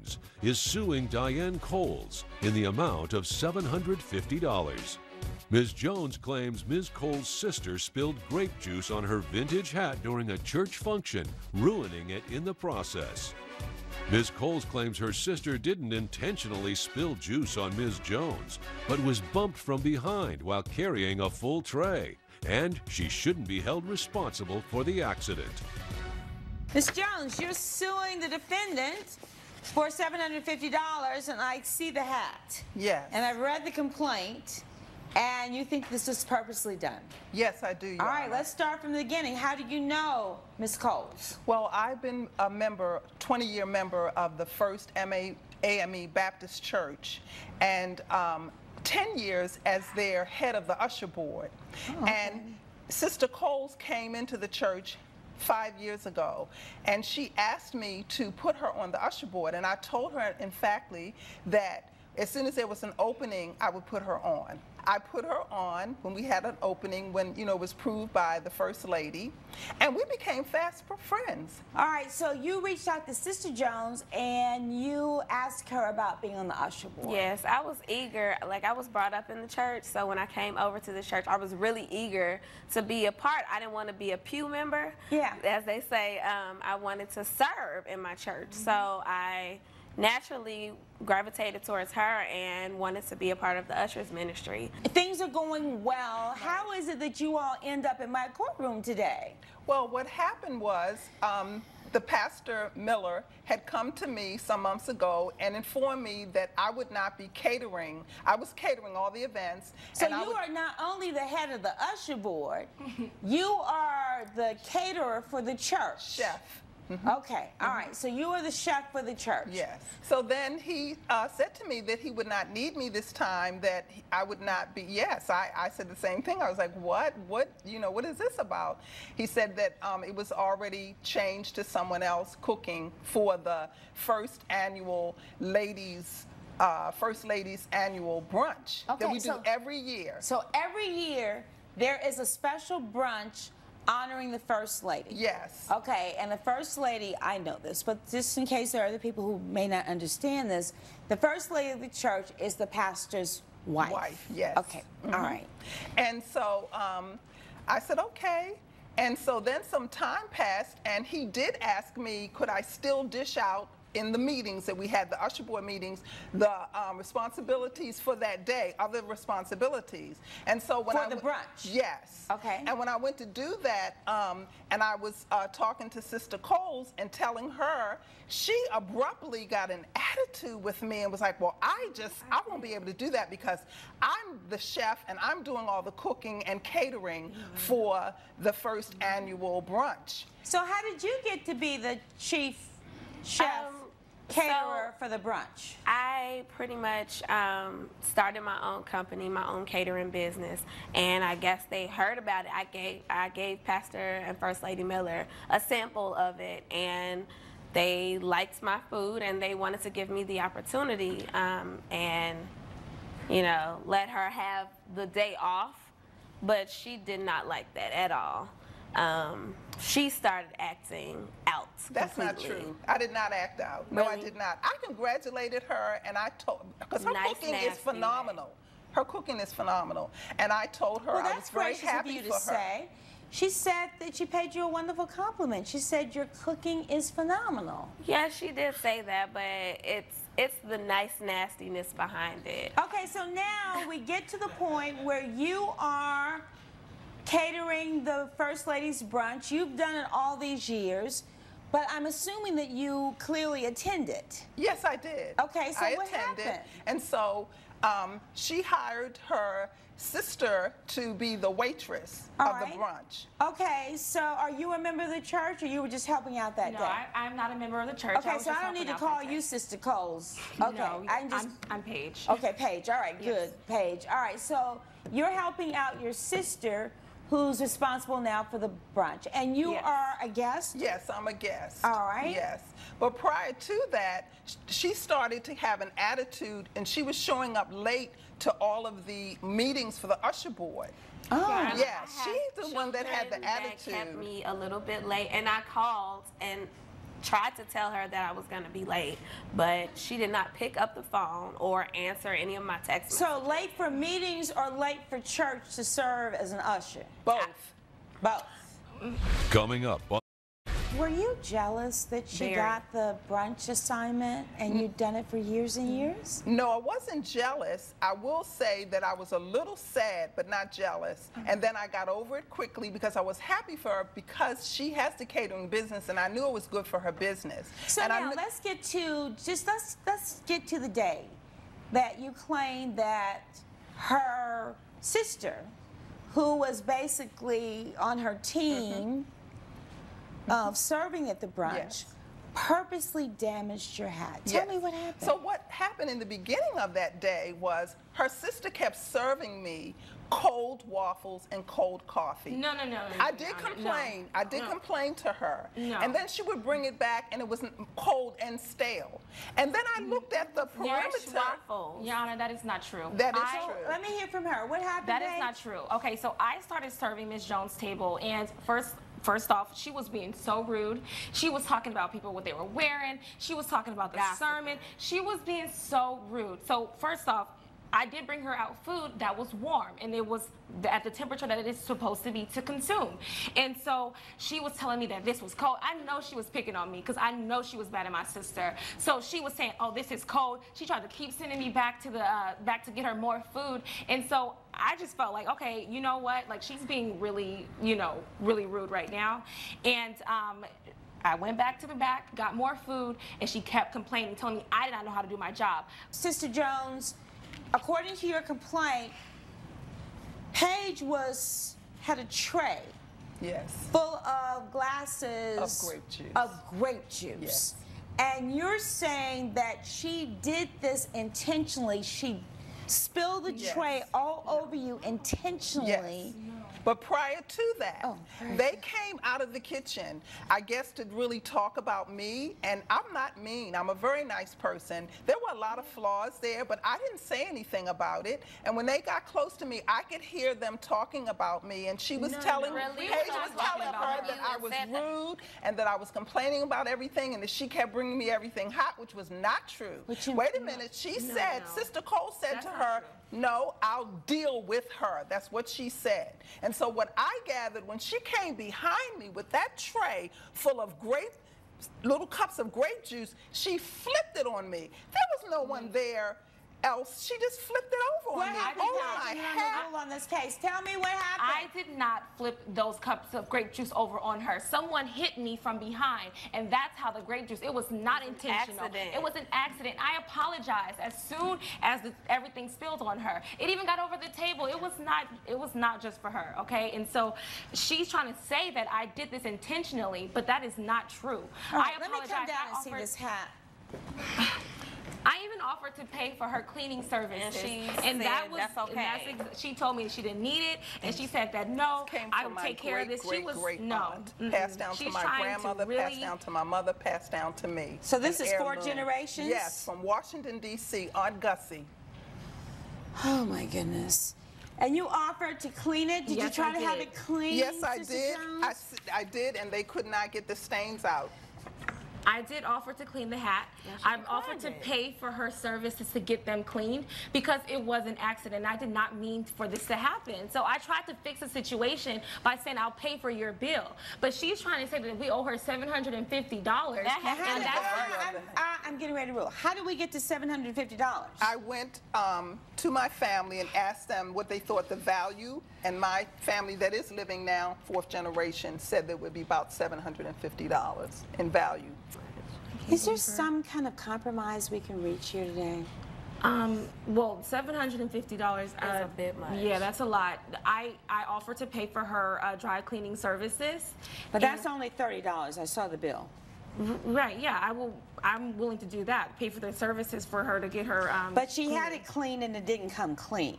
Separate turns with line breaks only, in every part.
Jones is suing Diane Coles in the amount of $750. Ms. Jones claims Ms. Cole's sister spilled grape juice on her vintage hat during a church function, ruining it in the process. Ms. Coles claims her sister didn't intentionally spill juice on Ms. Jones, but was bumped from behind while carrying a full tray, and she shouldn't be held responsible for the accident.
Ms. Jones, you're suing the defendant for $750, and I see the hat.
Yes.
And I've read the complaint, and you think this was purposely done.
Yes, I do, Your
All right,
Honor.
let's start from the beginning. How did you know Ms. Coles?
Well, I've been a member, 20-year member of the First MA, AME Baptist Church, and um, 10 years as their head of the usher board. And Sister Coles came into the church five years ago, and she asked me to put her on the usher board, and I told her, in factly, that as soon as there was an opening, I would put her on. I put her on when we had an opening, when, you know, it was proved by the First Lady, and we became fast friends.
All right, so you reached out to Sister Jones, and you asked her about being on the usher board.
Yes, I was eager. Like I was brought up in the church, so when I came over to the church, I was really eager to be a part. I didn't want to be a pew member.
Yeah.
As they say, um, I wanted to serve in my church, so I naturally gravitated towards her and wanted to be a part of the ushers ministry.
Things are going well. How is it that you all end up in my courtroom today?
Well, what happened was um, the pastor Miller had come to me some months ago and informed me that I would not be catering. I was catering all the events.
So
and
you
would-
are not only the head of the usher board, you are the caterer for the church.
chef.
Okay, all right. So you are the chef for the church.
Yes. So then he uh, said to me that he would not need me this time, that I would not be, yes, I, I said the same thing. I was like, what, what, you know, what is this about? He said that um, it was already changed to someone else cooking for the first annual ladies, uh, First Ladies Annual Brunch that
Okay,
we do
so-
every year.
So every year there is a special brunch honoring the first lady.
Yes.
Okay, and the first lady, I know this, but just in case there are other people who may not understand this, the first lady of the church is the pastor's wife.
Wife, yes.
Okay, all right.
And so um, I said, okay. And so then some time passed, and he did ask me, could I still dish out in the meetings that we had, the usher board meetings, the um, responsibilities for that day, other responsibilities. And so when
For
I
the brunch?
Yes.
Okay.
And when I went to do that, um, and I was uh, talking to Sister Coles and telling her, she abruptly got an attitude with me and was like, well, I just, I won't be able to do that because I'm the chef and I'm doing all the cooking and catering for the first annual brunch.
So how did you get to be the chief chef
Um,
caterer
so-
for the brunch?
I pretty much um, started my own company, my own catering business, and I guess they heard about it. I gave I gave Pastor and First Lady Miller a sample of it, and they liked my food, and they wanted to give me the opportunity, um, and you know, let her have the day off. But she did not like that at all. Um, she started acting out.
That's not true. I did not act out. No, I did not. I congratulated her and I told, because her
Nice,
cooking is
nasty way.
phenomenal. Her cooking is phenomenal. And I told her
Well,
I was
that's
very
gracious
happy
of you to
for her.
say. She said that she paid you a wonderful compliment. She said your cooking is phenomenal.
Yeah, she did say that, but it's it's the nice nastiness behind it.
Okay, so now we get to the point where you are catering the First Lady's brunch. You've done it all these years, but I'm assuming that you clearly attended.
Yes, I did.
Okay, so
I
what
attended.
happened?
And so um, she hired her sister to be the waitress
All
of
right.
the brunch.
Okay, so are you a member of the church or you were just helping out that
No,
day?
I, I'm not a member of the church.
okay,
was
so I don't need to call
that day.
you Sister Coles. Okay,
No,
I just
I'm, I'm Paige.
Okay, Paige. All right, good. Paige. All right, so you're helping out your sister who's responsible now for the brunch. And you
Yes.
are a guest?
Yes, I'm a guest.
All right.
Yes. But prior to that, she started to have an attitude and she was showing up late to all of the meetings for the usher board.
Oh.
Yeah,
Yeah, she's the one that had the
children that
attitude.
kept me a little bit late, and I called and tried to tell her that I was going to be late, but she did not pick up the phone or answer any of my text messages.
So late for meetings or late for church to serve as an usher?
Both.
Both.
Coming up on
Were you jealous that she
Very.
got the brunch assignment and you'd done it for years and years?
No, I wasn't jealous. I will say that I was a little sad, but not jealous. Mm. And then I got over it quickly because I was happy for her because she has the catering business and I knew it was good for her business.
So
and
now let's get to just let's let's get to the day that you claim that her sister, who was basically on her mm-hmm. team of serving at the brunch,
Yes.
purposely damaged your hat. Tell
Yes.
me what happened.
So what happened in the beginning of that day was her sister kept serving me cold waffles and cold coffee.
No, no, no, no.
I did
no, no,
complain. I did
no.
complain to her.
No.
And then she would bring it back and it was cold and stale. And then I looked at the
Fresh
parameter.
waffles.
Your Honor, that is not true.
That is
I-
true.
Let me hear from her. What happened?
That is
babe?
not true. Okay, so I started serving Miss Jones' table, and first. First off, she was being so rude. She was talking about people what they were wearing. She was talking about the sermon. She was being so rude. So first off, I did bring her out food that was warm and it was at the temperature that it is supposed to be to consume. And so she was telling me that this was cold. I know she was picking on me because I know she was bad at my sister. So she was saying, "Oh, this is cold." She tried to keep sending me back to the uh, back to get her more food. And so I just felt like, okay, you know what? Like she's being really, you know, really rude right now. And um, I went back to the back, got more food, and she kept complaining, telling me I did not know how to do my job.
Sister Jones, according to your complaint, Paige was had a tray
Yes.
full of glasses
Of grape juice.
Of grape juice.
Yes.
And you're saying that she did this intentionally. She spilled the
Yes.
tray all over you intentionally.
Yes. But prior to that,
Oh,
they came out of the kitchen, I guess, to really talk about me. And I'm not mean. I'm a very nice person. There were a lot of flaws there, but I didn't say anything about it. And when they got close to me, I could hear them talking about me. And she was telling,
really?
Paige was telling her that I was
said that.
rude and that I was complaining about everything and that she kept bringing me everything hot, which was not true. Wait a minute. She said,
no.
Sister Cole said
That's
to her,
true.
No, I'll deal with her. That's what she said. And so what I gathered when she came behind me with that tray full of grape, little cups of grape juice, she flipped it on me. There was no one mm. there else. She just flipped it over
What
on me.
happened,
over
Paige?
my
You're on the on this case. Tell me what happened.
I did not flip those cups of grape juice over on her. Someone hit me from behind, and that's how the grape juice. It was not intentional.
accident.
It was an accident. I apologize as soon as the, everything spilled on her. It even got over the table. It was not. It was not just for her. Okay, and so she's trying to say that I did this intentionally, but that is not true.
All right,
I
let me come down
I
and see this hat.
I even offered to pay for her cleaning services,
she
that
said
was
that's okay.
that's ex- she told me she didn't need it, and she said that no, I
from
would
my
take care of
great,
this.
great,
she was
great
no,
aunt.
mm-mm.
Passed down
She's
to my grandmother,
to really,
passed down to my mother, passed down to me.
So this
An
is four
heirloom.
generations?
Yes, from Washington, D.C., Aunt Gussie.
Oh my goodness. And you offered to clean it? Did you try
I
to have it clean?
Yes, I
Sister
did.
I,
I, s- I did, and they could not get the stains out.
I did offer to clean the hat. I've offered to pay for her services to get them cleaned because it was an accident. I did not mean for this to happen. So I tried to fix the situation by saying I'll pay for your bill. But she's trying to say that we owe her seven hundred and fifty dollars.
That has
How
to
I- I'm, I- I'm getting ready to rule. How do we get to $750?
I went um, to my family and asked them what they thought the value, and my family that is living now, fourth generation, said that would be about $750 in value.
Is there some kind of compromise we can reach here today?
Um, well, seven hundred and fifty dollars is
a bit much.
Yeah, that's a lot. I I offered to pay for her uh, dry cleaning services.
But that's only $30. I saw the bill.
Right? Yeah, I will. I'm willing to do that. Pay for the services for her to get her. Um,
But she had it clean and it didn't come clean.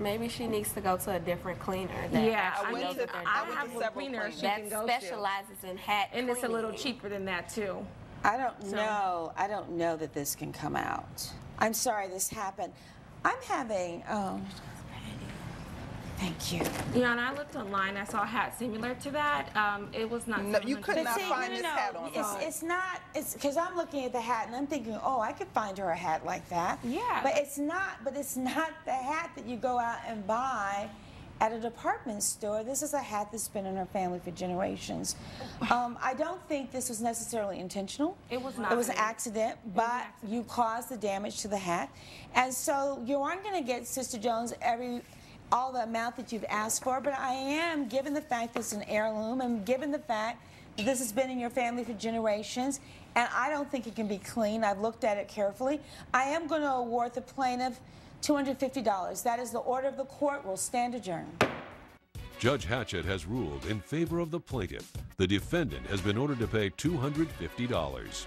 Maybe she needs to go to a different cleaner. That
Yeah, I
went to-
I
I
have a
several
cleaner she
cleaners.
can
that
go
specializes in hat
to, and it's a little cheaper than that too.
I don't know. I don't know that this can come out. I'm sorry this happened. I'm having, oh. Thank you.
Yeah, and I looked online. I saw a hat similar to that. Um, it was not.
No, you could
$700.
not
see,
find
no,
this
no,
hat
no.
on
It's, it's not. It's because I'm looking at the hat and I'm thinking, oh, I could find her a hat like that.
Yeah.
But it's not. But it's not the hat that you go out and buy at a department store. This is a hat that's been in her family for generations. Um, I don't think this was necessarily intentional.
It was not.
It was an accident, but
accident.
you caused the damage to the hat, and so you aren't going to get Sister Jones every all the amount that you've asked for. But I am, given the fact that it's an heirloom, and given the fact this has been in your family for generations, and I don't think it can be clean. I've looked at it carefully. I am going to award the plaintiff $250. That is the order of the court. We'll stand adjourned.
Judge Hatchett has ruled in favor of the plaintiff. The defendant has been ordered to pay $250.